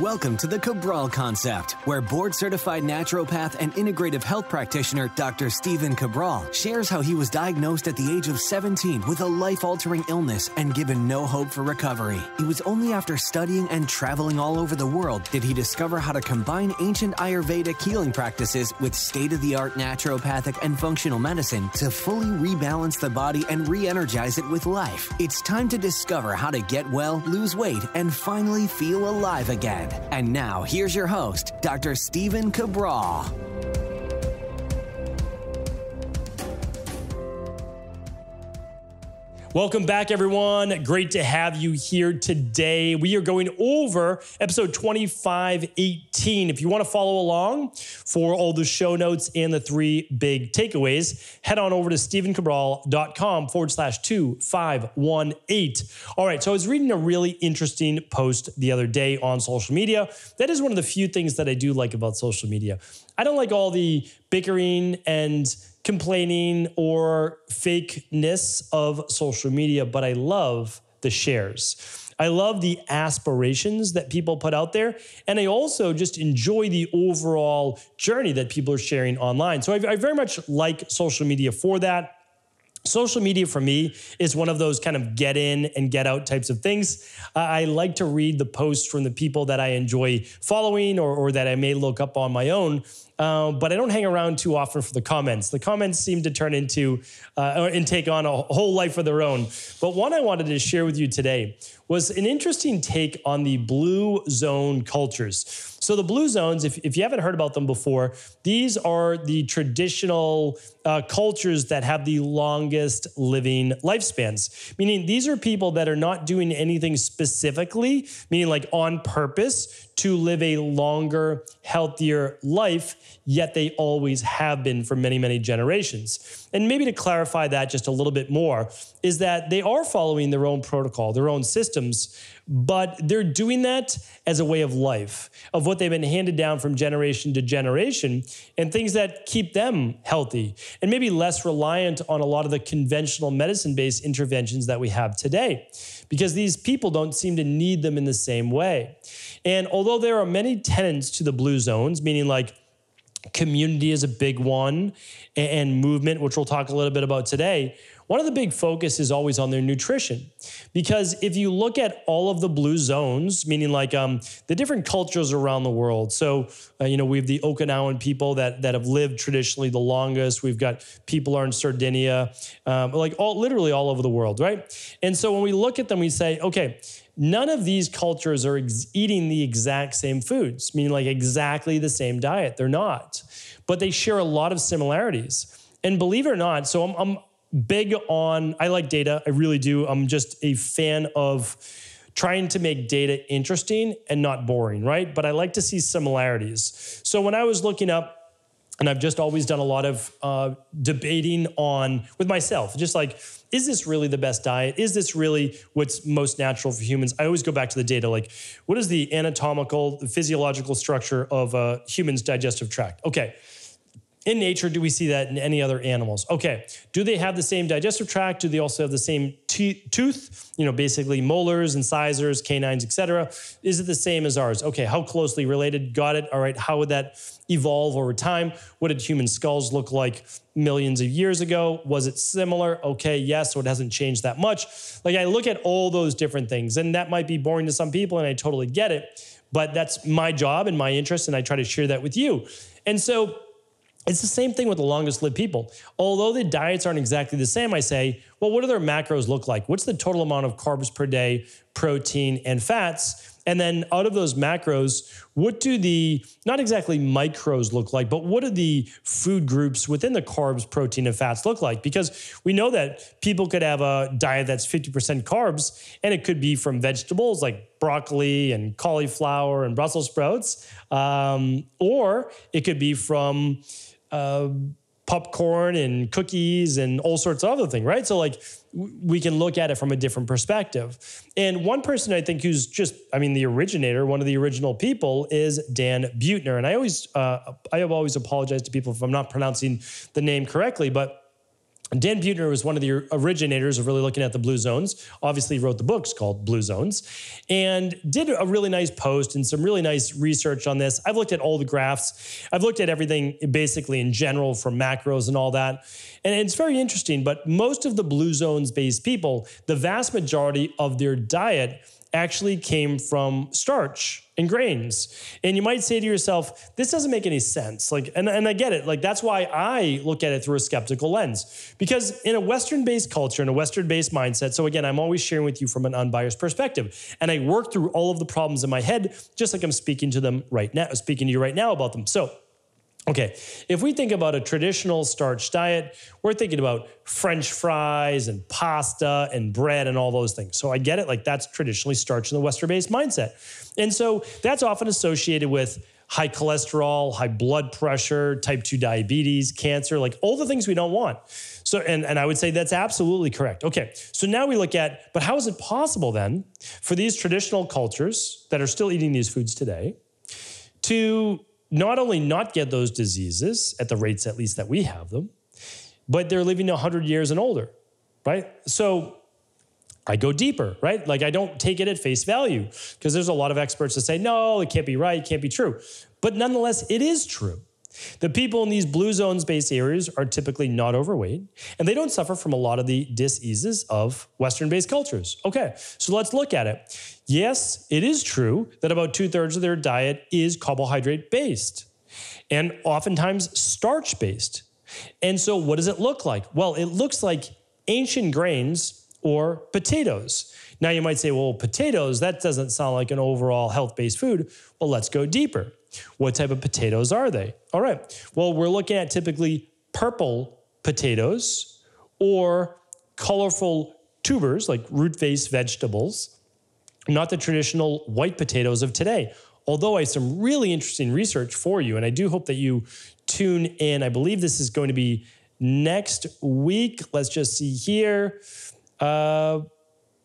Welcome to the Cabral Concept, where board certified naturopath and integrative health practitioner Dr. Stephen Cabral shares how he was diagnosed at the age of 17 with a life altering illness and given no hope for recovery. It was only after studying and traveling all over the world did he discover how to combine ancient Ayurvedic healing practices with state of the art naturopathic and functional medicine to fully rebalance the body and re energize it with life. It's time to discover how to get well, lose weight, and finally feel alive again. And now, here's your host, Dr. Stephen Cabral. Welcome back, everyone. Great to have you here today. We are going over episode 2518. If you want to follow along for all the show notes and the three big takeaways, head on over to stephencabral.com forward slash 2518. All right, so I was reading a really interesting post the other day on social media. That is one of the few things that I do like about social media. I don't like all the bickering and complaining or fakeness of social media, but I love the shares. I love the aspirations that people put out there. And I also just enjoy the overall journey that people are sharing online. So I, I very much like social media for that. Social media for me is one of those kind of get in and get out types of things. Uh, I like to read the posts from the people that I enjoy following or, or that I may look up on my own um, but I don't hang around too often for the comments. The comments seem to turn into uh, and take on a whole life of their own. But one I wanted to share with you today was an interesting take on the blue zone cultures. So, the blue zones, if, if you haven't heard about them before, these are the traditional uh, cultures that have the longest living lifespans. Meaning, these are people that are not doing anything specifically, meaning like on purpose to live a longer, healthier life, yet they always have been for many, many generations. And maybe to clarify that just a little bit more, is that they are following their own protocol, their own systems, but they're doing that as a way of life, of what they've been handed down from generation to generation, and things that keep them healthy and maybe less reliant on a lot of the conventional medicine based interventions that we have today, because these people don't seem to need them in the same way. And although there are many tenants to the blue zones, meaning like community is a big one and movement, which we'll talk a little bit about today, one of the big focus is always on their nutrition. Because if you look at all of the blue zones, meaning like um, the different cultures around the world, so, uh, you know, we have the Okinawan people that, that have lived traditionally the longest. We've got people are in Sardinia, um, like all, literally all over the world, right? And so when we look at them, we say, okay, none of these cultures are ex- eating the exact same foods, meaning like exactly the same diet. They're not, but they share a lot of similarities. And believe it or not, so I'm, I'm big on, I like data. I really do. I'm just a fan of trying to make data interesting and not boring, right? But I like to see similarities. So when I was looking up, and I've just always done a lot of uh, debating on with myself, just like, is this really the best diet? Is this really what's most natural for humans? I always go back to the data, like, what is the anatomical, physiological structure of a human's digestive tract? Okay, in nature, do we see that in any other animals? Okay, do they have the same digestive tract? Do they also have the same te- tooth? You know, basically molars, incisors, canines, etc. Is it the same as ours? Okay, how closely related? Got it. All right, how would that evolve over time? What did human skulls look like millions of years ago? Was it similar? Okay, yes, so it hasn't changed that much. Like I look at all those different things, and that might be boring to some people, and I totally get it. But that's my job and my interest, and I try to share that with you. And so it's the same thing with the longest lived people. Although the diets aren't exactly the same, I say, well, what do their macros look like? What's the total amount of carbs per day, protein, and fats? And then out of those macros, what do the, not exactly micros look like, but what do the food groups within the carbs, protein, and fats look like? Because we know that people could have a diet that's 50% carbs, and it could be from vegetables like broccoli and cauliflower and Brussels sprouts, um, or it could be from, uh, popcorn and cookies and all sorts of other things, right? So like we can look at it from a different perspective. And one person I think who's just, I mean, the originator, one of the original people is Dan Buettner. And I always, uh, I have always apologized to people if I'm not pronouncing the name correctly, but Dan Buettner was one of the originators of really looking at the blue zones. Obviously, wrote the books called Blue Zones and did a really nice post and some really nice research on this. I've looked at all the graphs, I've looked at everything basically in general from macros and all that. And it's very interesting, but most of the blue zones based people, the vast majority of their diet actually came from starch and grains. And you might say to yourself, this doesn't make any sense. Like, and, and I get it. Like, that's why I look at it through a skeptical lens. Because in a Western-based culture, in a Western-based mindset, so again, I'm always sharing with you from an unbiased perspective. And I work through all of the problems in my head, just like I'm speaking to them right now, speaking to you right now about them. So Okay, if we think about a traditional starch diet, we're thinking about French fries and pasta and bread and all those things. So I get it, like that's traditionally starch in the Western based mindset. And so that's often associated with high cholesterol, high blood pressure, type 2 diabetes, cancer, like all the things we don't want. So, and, and I would say that's absolutely correct. Okay, so now we look at, but how is it possible then for these traditional cultures that are still eating these foods today to not only not get those diseases at the rates at least that we have them, but they're living 100 years and older, right? So I go deeper, right? Like I don't take it at face value because there's a lot of experts that say, no, it can't be right, it can't be true. But nonetheless, it is true. The people in these blue zones based areas are typically not overweight and they don't suffer from a lot of the diseases of Western based cultures. Okay, so let's look at it. Yes, it is true that about two thirds of their diet is carbohydrate based and oftentimes starch based. And so, what does it look like? Well, it looks like ancient grains or potatoes. Now, you might say, well, potatoes, that doesn't sound like an overall health based food. Well, let's go deeper. What type of potatoes are they? All right. Well, we're looking at typically purple potatoes or colorful tubers like root based vegetables, not the traditional white potatoes of today. Although I have some really interesting research for you, and I do hope that you tune in. I believe this is going to be next week. Let's just see here. Uh,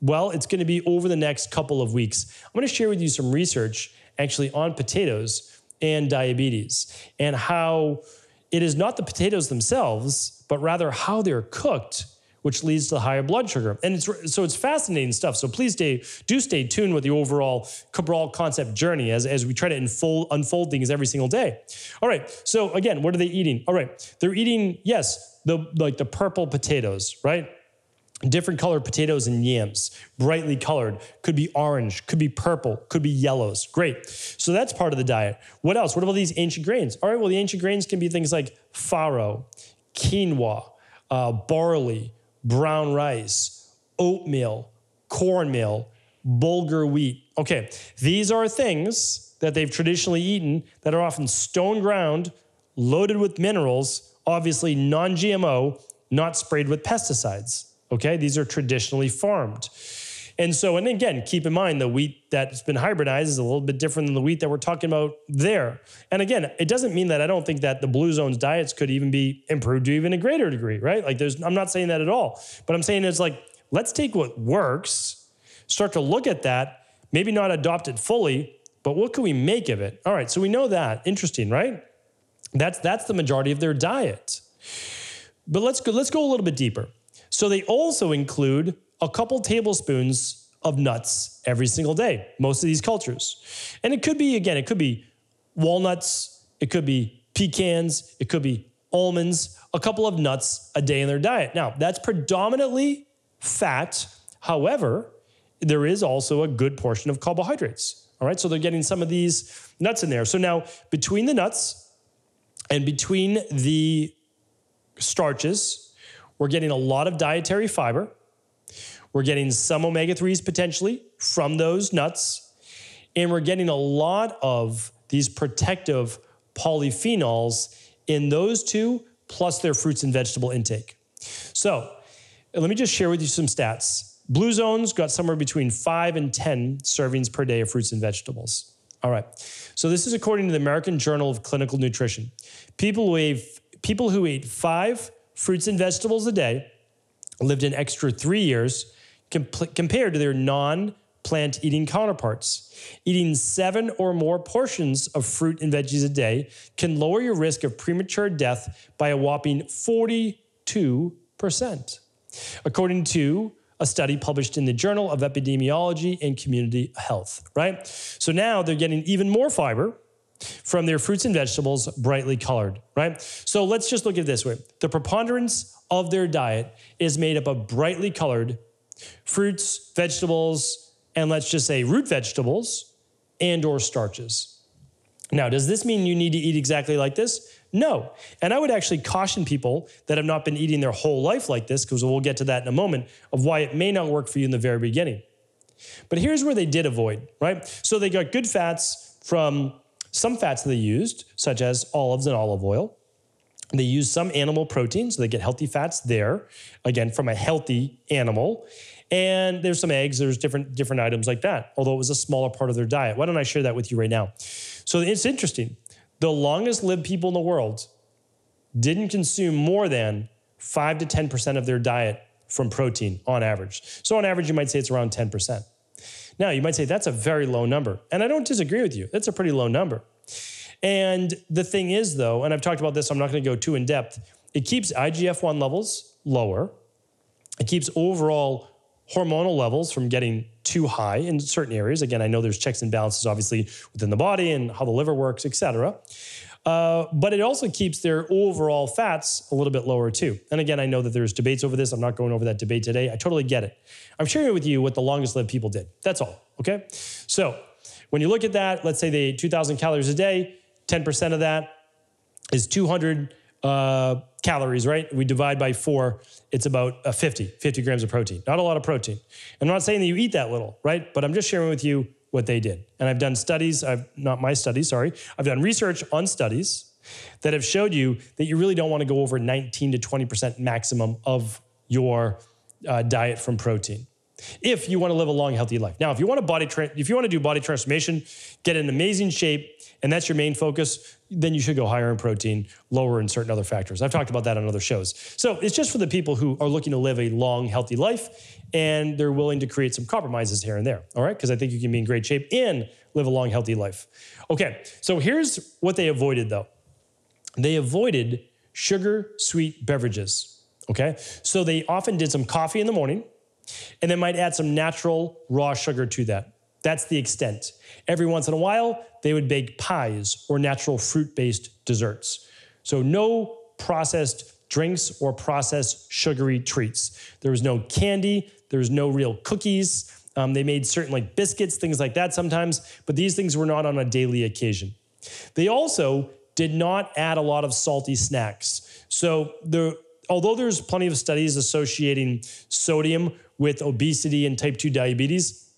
well, it's going to be over the next couple of weeks. I'm going to share with you some research actually on potatoes and diabetes and how it is not the potatoes themselves, but rather how they're cooked which leads to the higher blood sugar. And it's so it's fascinating stuff. So please stay do stay tuned with the overall Cabral concept journey as, as we try to unfold unfold things every single day. All right. So again, what are they eating? All right. They're eating, yes, the like the purple potatoes, right? Different colored potatoes and yams, brightly colored, could be orange, could be purple, could be yellows. Great. So that's part of the diet. What else? What about these ancient grains? All right, well, the ancient grains can be things like farro, quinoa, uh, barley, brown rice, oatmeal, cornmeal, bulgur wheat. Okay, these are things that they've traditionally eaten that are often stone ground, loaded with minerals, obviously non GMO, not sprayed with pesticides. Okay, these are traditionally farmed. And so, and again, keep in mind the wheat that's been hybridized is a little bit different than the wheat that we're talking about there. And again, it doesn't mean that I don't think that the blue zones diets could even be improved to even a greater degree, right? Like there's, I'm not saying that at all, but I'm saying it's like, let's take what works, start to look at that, maybe not adopt it fully, but what can we make of it? All right, so we know that. Interesting, right? That's that's the majority of their diet. But let's go, let's go a little bit deeper. So they also include a couple tablespoons of nuts every single day, most of these cultures. And it could be, again, it could be walnuts, it could be pecans, it could be almonds, a couple of nuts a day in their diet. Now, that's predominantly fat. However, there is also a good portion of carbohydrates. All right, so they're getting some of these nuts in there. So now, between the nuts and between the starches, we're getting a lot of dietary fiber. We're getting some omega 3s potentially from those nuts. And we're getting a lot of these protective polyphenols in those two, plus their fruits and vegetable intake. So let me just share with you some stats. Blue Zones got somewhere between five and 10 servings per day of fruits and vegetables. All right. So this is according to the American Journal of Clinical Nutrition. People who ate, people who ate five fruits and vegetables a day, lived an extra three years comp- compared to their non plant eating counterparts. Eating seven or more portions of fruit and veggies a day can lower your risk of premature death by a whopping 42%. 4%, according to a study published in the Journal of Epidemiology and Community Health, right? So now they're getting even more fiber from their fruits and vegetables brightly colored, right? So let's just look at this way. The preponderance of their diet is made up of brightly colored fruits, vegetables, and let's just say root vegetables and or starches. Now, does this mean you need to eat exactly like this? No. And I would actually caution people that have not been eating their whole life like this, because we'll get to that in a moment, of why it may not work for you in the very beginning. But here's where they did avoid, right? So they got good fats from some fats that they used, such as olives and olive oil. They use some animal protein, so they get healthy fats there, again, from a healthy animal. And there's some eggs, there's different, different items like that, although it was a smaller part of their diet. Why don't I share that with you right now? So it's interesting. The longest lived people in the world didn't consume more than 5 to 10% of their diet from protein on average. So on average, you might say it's around 10%. Now, you might say that's a very low number. And I don't disagree with you. That's a pretty low number. And the thing is, though, and I've talked about this, I'm not going to go too in depth, it keeps IGF 1 levels lower. It keeps overall hormonal levels from getting too high in certain areas. Again, I know there's checks and balances, obviously, within the body and how the liver works, et cetera. Uh, but it also keeps their overall fats a little bit lower too. And again, I know that there's debates over this. I'm not going over that debate today. I totally get it. I'm sharing with you what the longest lived people did. That's all. Okay. So when you look at that, let's say they ate 2,000 calories a day, 10% of that is 200 uh, calories, right? We divide by four, it's about a 50, 50 grams of protein. Not a lot of protein. I'm not saying that you eat that little, right? But I'm just sharing with you what they did. And I've done studies, I've not my studies, sorry. I've done research on studies that have showed you that you really don't want to go over 19 to 20% maximum of your uh, diet from protein if you want to live a long, healthy life. Now, if you want to body tra- if you want to do body transformation, get in amazing shape, and that's your main focus, then you should go higher in protein, lower in certain other factors. I've talked about that on other shows. So it's just for the people who are looking to live a long, healthy life, and they're willing to create some compromises here and there. All right, because I think you can be in great shape and live a long, healthy life. Okay, so here's what they avoided though. They avoided sugar sweet beverages. Okay, so they often did some coffee in the morning and they might add some natural raw sugar to that. That's the extent. Every once in a while, they would bake pies or natural fruit based desserts. So, no processed drinks or processed sugary treats. There was no candy, there was no real cookies. Um, they made certain like biscuits, things like that sometimes, but these things were not on a daily occasion. They also did not add a lot of salty snacks. So, the although there's plenty of studies associating sodium with obesity and type 2 diabetes,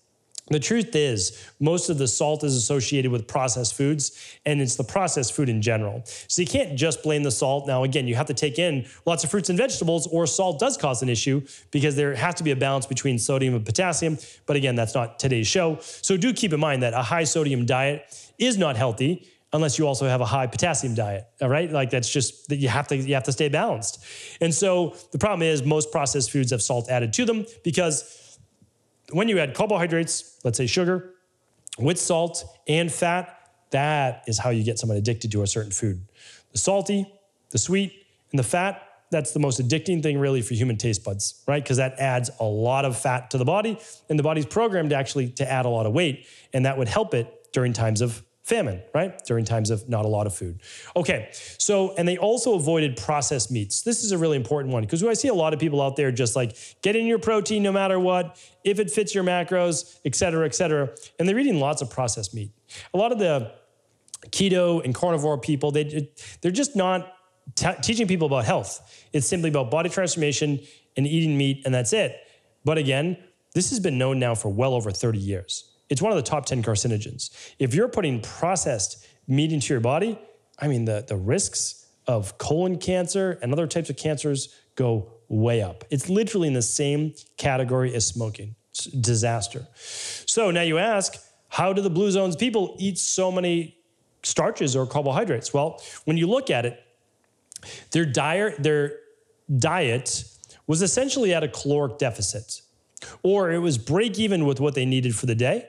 the truth is, most of the salt is associated with processed foods, and it's the processed food in general. So you can't just blame the salt. Now, again, you have to take in lots of fruits and vegetables, or salt does cause an issue because there has to be a balance between sodium and potassium. But again, that's not today's show. So do keep in mind that a high sodium diet is not healthy unless you also have a high potassium diet all right like that's just that you have to you have to stay balanced and so the problem is most processed foods have salt added to them because when you add carbohydrates let's say sugar with salt and fat that is how you get someone addicted to a certain food. The salty the sweet and the fat that's the most addicting thing really for human taste buds right? Because that adds a lot of fat to the body and the body's programmed actually to add a lot of weight and that would help it during times of famine, right? During times of not a lot of food. Okay, so, and they also avoided processed meats. This is a really important one because I see a lot of people out there just like get in your protein no matter what, if it fits your macros, et cetera, et cetera. And they're eating lots of processed meat. A lot of the keto and carnivore people, they, they're just not t- teaching people about health. It's simply about body transformation and eating meat, and that's it. But again, this has been known now for well over 30 years. It's one of the top 10 carcinogens. If you're putting processed meat into your body, I mean, the, the risks of colon cancer and other types of cancers go way up. It's literally in the same category as smoking. It's disaster. So now you ask, how do the blue zones people eat so many starches or carbohydrates? Well, when you look at it, their diet, their diet was essentially at a caloric deficit, or it was break even with what they needed for the day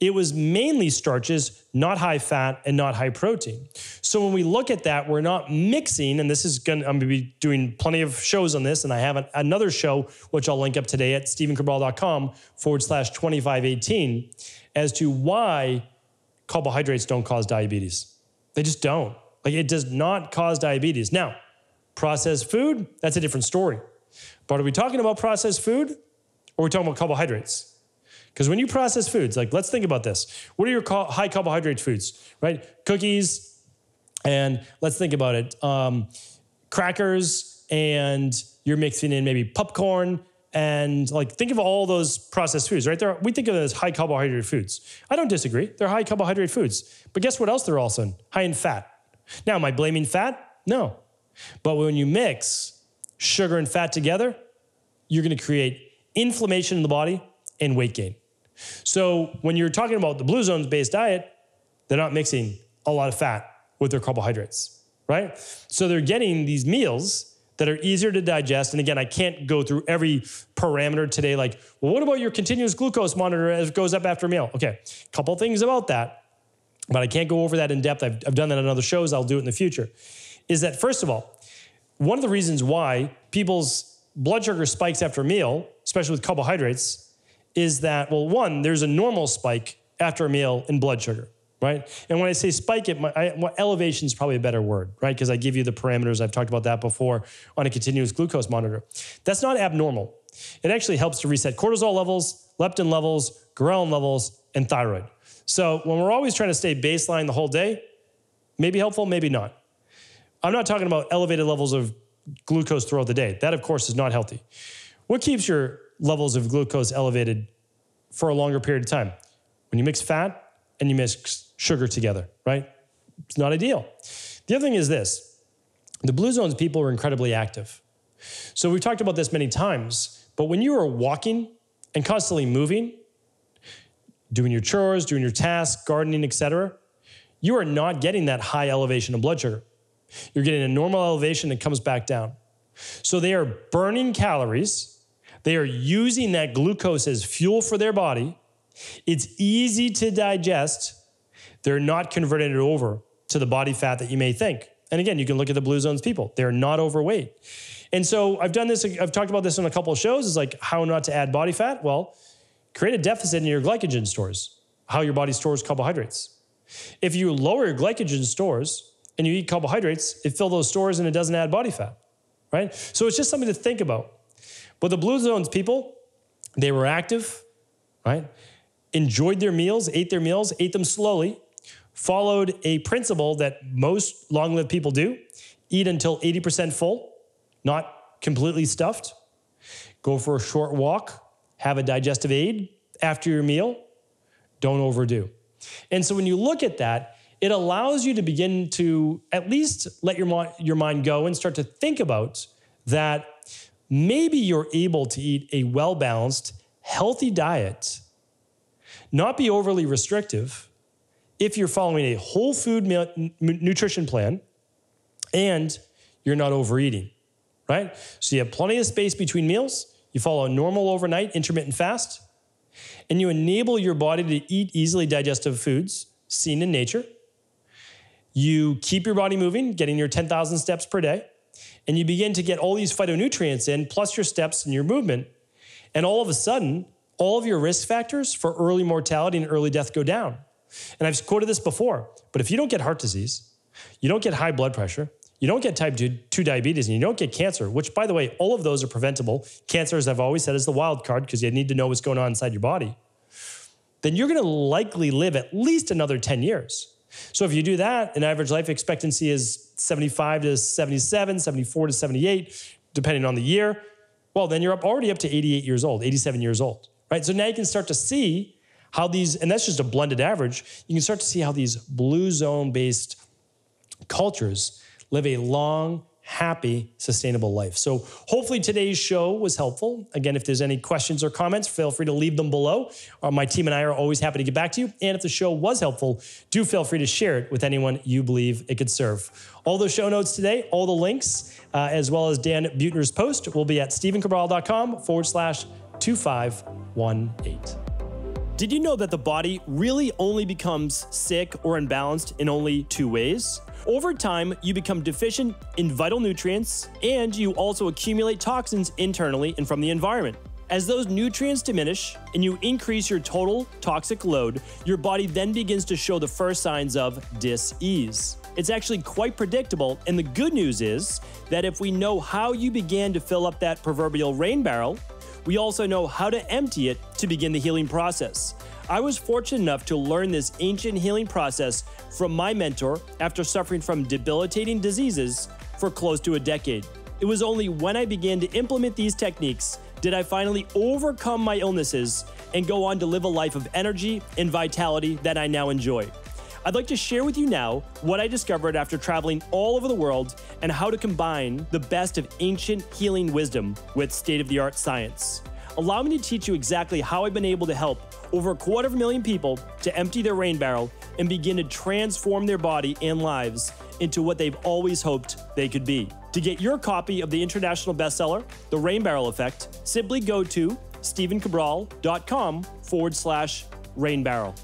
it was mainly starches, not high fat and not high protein. So when we look at that, we're not mixing, and this is going to, I'm going to be doing plenty of shows on this, and I have another show, which I'll link up today at stephencabral.com forward slash 2518, as to why carbohydrates don't cause diabetes. They just don't. Like it does not cause diabetes. Now, processed food, that's a different story. But are we talking about processed food or are we talking about carbohydrates? Because when you process foods, like let's think about this. What are your high carbohydrate foods, right? Cookies, and let's think about it. Um, crackers, and you're mixing in maybe popcorn, and like think of all those processed foods, right? There, we think of them as high carbohydrate foods. I don't disagree. They're high carbohydrate foods. But guess what else they're also in? High in fat. Now, am I blaming fat? No. But when you mix sugar and fat together, you're going to create inflammation in the body and weight gain. So when you're talking about the blue zones based diet, they're not mixing a lot of fat with their carbohydrates, right? So they're getting these meals that are easier to digest. And again, I can't go through every parameter today. Like, well, what about your continuous glucose monitor as it goes up after a meal? Okay, a couple things about that, but I can't go over that in depth. I've, I've done that on other shows. I'll do it in the future. Is that first of all, one of the reasons why people's blood sugar spikes after a meal, especially with carbohydrates, is that, well, one, there's a normal spike after a meal in blood sugar, right? And when I say spike it, my, I, well, elevation is probably a better word, right? Because I give you the parameters. I've talked about that before on a continuous glucose monitor. That's not abnormal. It actually helps to reset cortisol levels, leptin levels, ghrelin levels, and thyroid. So when we're always trying to stay baseline the whole day, maybe helpful, maybe not. I'm not talking about elevated levels of glucose throughout the day. That, of course, is not healthy. What keeps your levels of glucose elevated for a longer period of time? When you mix fat and you mix sugar together, right? It's not ideal. The other thing is this the blue zones people are incredibly active. So we've talked about this many times, but when you are walking and constantly moving, doing your chores, doing your tasks, gardening, etc., you are not getting that high elevation of blood sugar. You're getting a normal elevation that comes back down. So they are burning calories. They are using that glucose as fuel for their body. It's easy to digest. They're not converting it over to the body fat that you may think. And again, you can look at the blue zones people. They're not overweight. And so I've done this, I've talked about this on a couple of shows. Is like how not to add body fat. Well, create a deficit in your glycogen stores, how your body stores carbohydrates. If you lower your glycogen stores, and you eat carbohydrates, it fills those stores and it doesn't add body fat, right? So it's just something to think about. But the blue zones people, they were active, right? Enjoyed their meals, ate their meals, ate them slowly, followed a principle that most long lived people do eat until 80% full, not completely stuffed. Go for a short walk, have a digestive aid after your meal, don't overdo. And so when you look at that, it allows you to begin to at least let your, your mind go and start to think about that maybe you're able to eat a well balanced, healthy diet, not be overly restrictive if you're following a whole food nutrition plan and you're not overeating, right? So you have plenty of space between meals, you follow a normal overnight intermittent fast, and you enable your body to eat easily digestive foods seen in nature you keep your body moving, getting your 10,000 steps per day, and you begin to get all these phytonutrients in, plus your steps and your movement. And all of a sudden, all of your risk factors for early mortality and early death go down. And I've quoted this before, but if you don't get heart disease, you don't get high blood pressure, you don't get type 2 diabetes, and you don't get cancer, which, by the way, all of those are preventable. Cancer, as I've always said, is the wild card because you need to know what's going on inside your body. Then you're going to likely live at least another 10 years. So if you do that, an average life expectancy is 75 to 77, 74 to 78, depending on the year. Well, then you're up already up to 88 years old, 87 years old, right? So now you can start to see how these, and that's just a blended average, you can start to see how these blue zone based cultures live a long, happy, sustainable life. So hopefully today's show was helpful. Again, if there's any questions or comments, feel free to leave them below. Uh, my team and I are always happy to get back to you. And if the show was helpful, do feel free to share it with anyone you believe it could serve. All the show notes today, all the links, uh, as well as Dan Buettner's post will be at stephencabral.com forward slash 2518. Did you know that the body really only becomes sick or unbalanced in only two ways? Over time, you become deficient in vital nutrients and you also accumulate toxins internally and from the environment. As those nutrients diminish and you increase your total toxic load, your body then begins to show the first signs of dis-ease. It's actually quite predictable, and the good news is that if we know how you began to fill up that proverbial rain barrel, we also know how to empty it to begin the healing process. I was fortunate enough to learn this ancient healing process from my mentor after suffering from debilitating diseases for close to a decade. It was only when I began to implement these techniques did I finally overcome my illnesses and go on to live a life of energy and vitality that I now enjoy. I'd like to share with you now what I discovered after traveling all over the world and how to combine the best of ancient healing wisdom with state of the art science. Allow me to teach you exactly how I've been able to help over a quarter of a million people to empty their rain barrel and begin to transform their body and lives into what they've always hoped they could be. To get your copy of the international bestseller, The Rain Barrel Effect, simply go to stephencabral.com forward slash rain barrel.